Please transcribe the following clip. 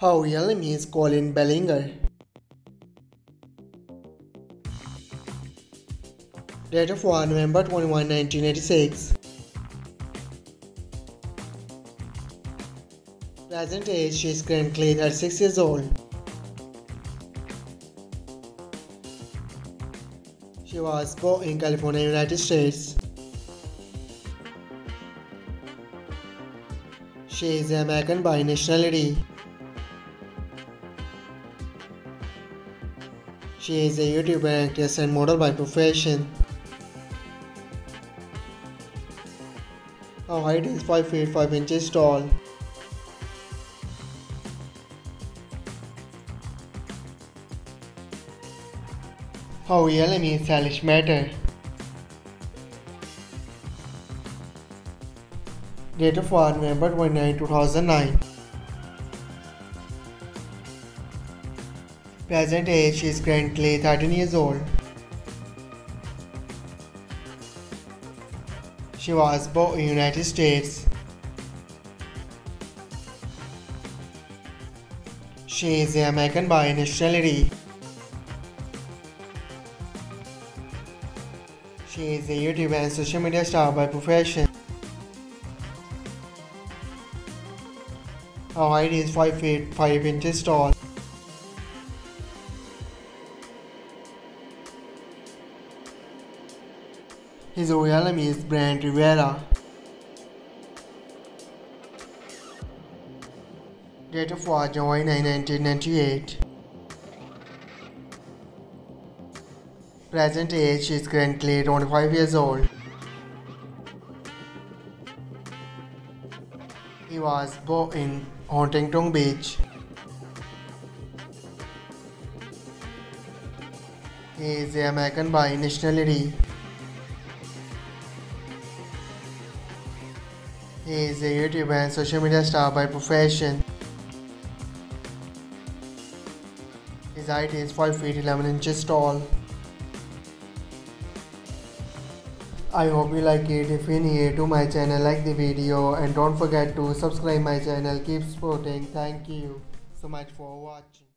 How real is Colleen Ballinger. Date of birth November 21, 1986. Present age she is currently 36 years old. She was born in California, United States. She is American by nationality. She is a YouTuber, actress and model by profession. Her height is 5 feet 5 inches tall. How real is Salish matter. Date of birth November 29, 2009. Present age she is currently 13 years old. She was born in United States. She is American by nationality. She is a YouTuber and social media star by profession. Her height is 5 feet 5 inches tall. His real name is Brent Rivera. Date of birth July 9, 1998. Present age is currently 25 years old. He was born in Huntington Beach. He is American by nationality. He is a YouTuber and social media star by profession. His height is 5 feet 11 inches tall. I hope you like it. If you're new to my channel, like the video and don't forget to subscribe my channel. Keep supporting. Thank you so much for watching.